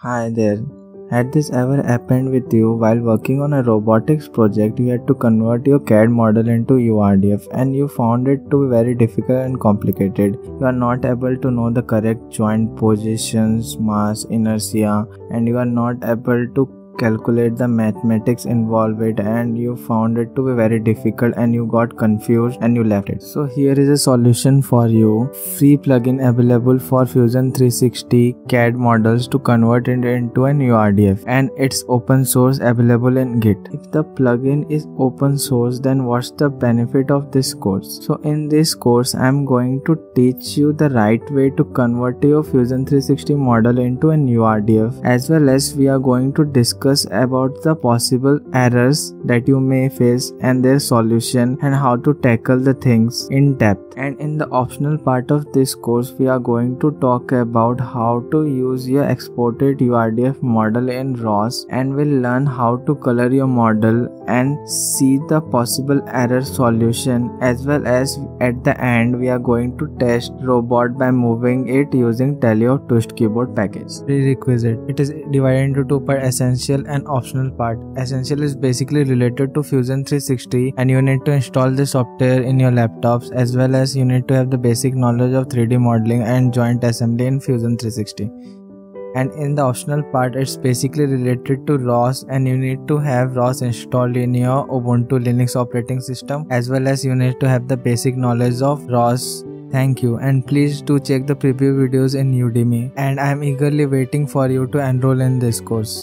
Hi there. Had this ever happened with you while working on a robotics project? You had to convert your CAD model into URDF and you found it to be very difficult and complicated. You are not able to know the correct joint positions, mass, inertia, and you are not able to calculate the mathematics involved and you found it to be very difficult and you got confused and you left it. So here is a solution for you. Free plugin available for fusion 360 cad models to convert it into an urdf and it's open source available in git. If the plugin is open source then what's the benefit of this course? So in this course i'm going to teach you the right way to convert your fusion 360 model into an urdf as well as we are going to discuss discuss about the possible errors that you may face and their solution and how to tackle the things in depth. And in the optional part of this course, we are going to talk about how to use your exported URDF model in ROS and we'll learn how to color your model and see the possible error solution as well as at the end we are going to test robot by moving it using Teleop Twist Keyboard package. Prerequisite It is divided into two per essential essential and optional part. Essential is basically related to Fusion 360 and you need to install this software in your laptops as well as you need to have the basic knowledge of 3D modeling and joint assembly in Fusion 360 and in the optional part it's basically related to ROS and you need to have ROS installed in your Ubuntu Linux operating system as well as you need to have the basic knowledge of ROS Thank you and please do check the preview videos in Udemy and I am eagerly waiting for you to enroll in this course.